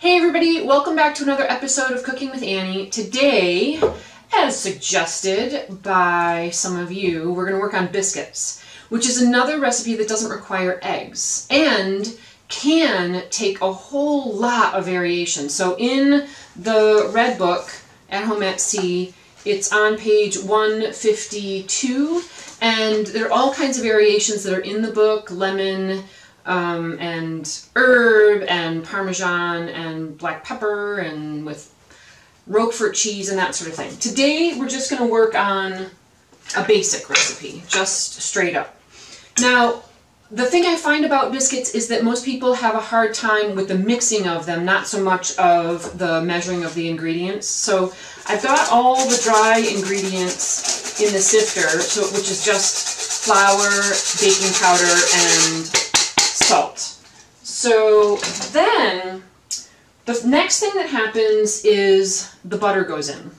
Hey everybody, welcome back to another episode of Cooking with Annie. Today, as suggested by some of you, we're going to work on biscuits, which is another recipe that doesn't require eggs and can take a whole lot of variation. So in the red book, At Home at Sea, it's on page 152 and there are all kinds of variations that are in the book, lemon, um, and herb and parmesan and black pepper and with roquefort cheese and that sort of thing. Today we're just going to work on a basic recipe, just straight up. Now, the thing I find about biscuits is that most people have a hard time with the mixing of them, not so much of the measuring of the ingredients. So I've got all the dry ingredients in the sifter, so which is just flour, baking powder, and salt. So then the next thing that happens is the butter goes in.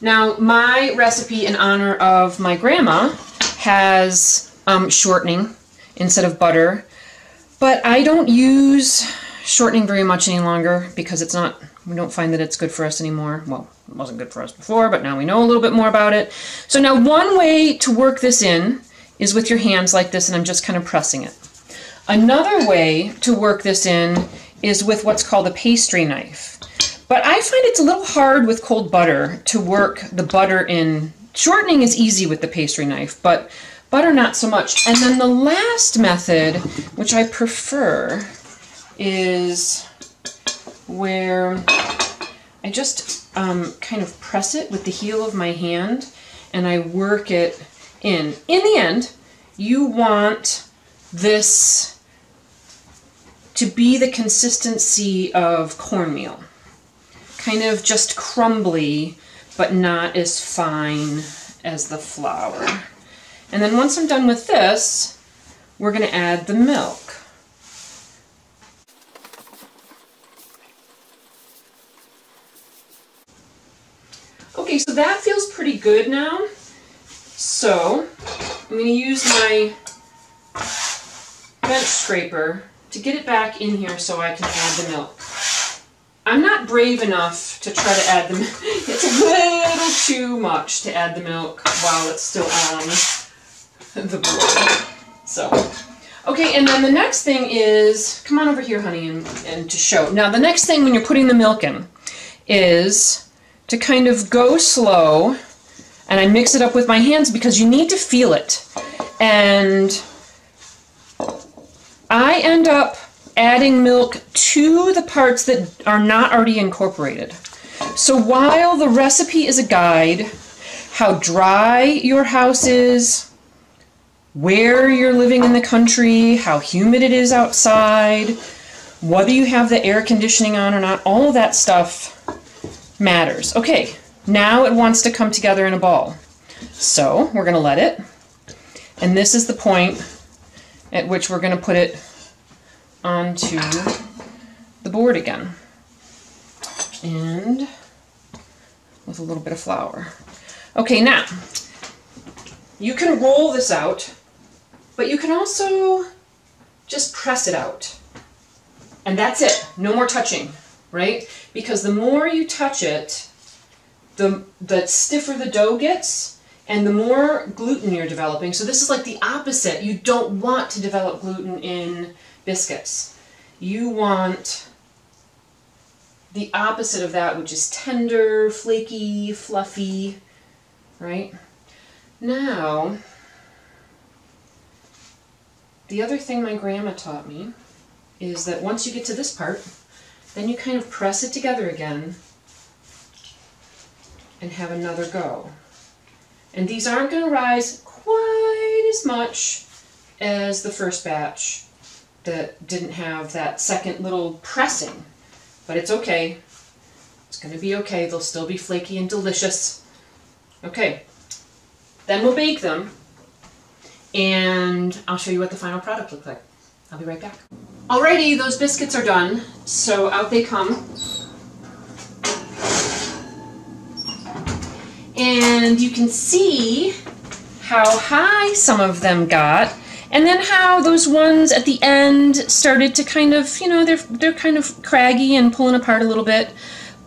Now my recipe in honor of my grandma has um, shortening instead of butter. But I don't use shortening very much any longer because it's not, we don't find that it's good for us anymore. Well, it wasn't good for us before, but now we know a little bit more about it. So now one way to work this in is with your hands like this and I'm just kind of pressing it. Another way to work this in is with what's called a pastry knife. But I find it's a little hard with cold butter to work the butter in. Shortening is easy with the pastry knife, but butter not so much. And then the last method, which I prefer, is where I just um, kind of press it with the heel of my hand and I work it in. In the end, you want this to be the consistency of cornmeal. Kind of just crumbly, but not as fine as the flour. And then once I'm done with this, we're going to add the milk. Okay, so that feels pretty good now. So I'm going to use my bench scraper to get it back in here so I can add the milk. I'm not brave enough to try to add the milk. It's a little too much to add the milk while it's still on the board. So, okay, and then the next thing is, come on over here, honey, and, and to show. Now, the next thing when you're putting the milk in is to kind of go slow, and I mix it up with my hands because you need to feel it. And I end up adding milk to the parts that are not already incorporated. So while the recipe is a guide, how dry your house is, where you're living in the country, how humid it is outside, whether you have the air conditioning on or not, all of that stuff matters. Okay, now it wants to come together in a ball. So we're going to let it. And this is the point at which we're going to put it onto the board again. And with a little bit of flour. Okay, now, you can roll this out, but you can also just press it out. And that's it. No more touching, right? Because the more you touch it, the, the stiffer the dough gets, and the more gluten you're developing. So this is like the opposite. You don't want to develop gluten in biscuits. You want the opposite of that, which is tender, flaky, fluffy, right? Now, the other thing my grandma taught me is that once you get to this part, then you kind of press it together again and have another go. And these aren't going to rise quite as much as the first batch that didn't have that second little pressing. But it's okay. It's going to be okay. They'll still be flaky and delicious. Okay. Then we'll bake them. And I'll show you what the final product looks like. I'll be right back. Alrighty, those biscuits are done. So out they come. And you can see how high some of them got And then how those ones at the end started to kind of, you know, they're they're kind of craggy and pulling apart a little bit.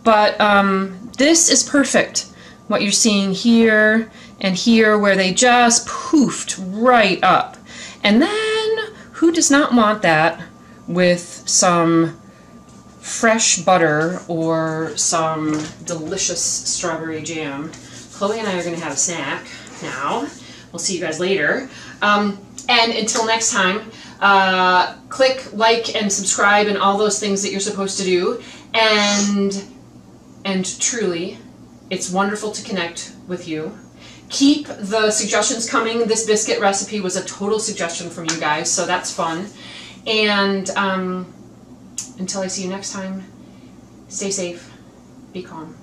But um, this is perfect. What you're seeing here and here where they just poofed right up. And then who does not want that with some fresh butter or some delicious strawberry jam? Chloe and I are going to have a snack now. We'll see you guys later. Um, and until next time, uh, click like and subscribe and all those things that you're supposed to do. And and truly, it's wonderful to connect with you. Keep the suggestions coming. This biscuit recipe was a total suggestion from you guys, so that's fun. And um, until I see you next time, stay safe, be calm.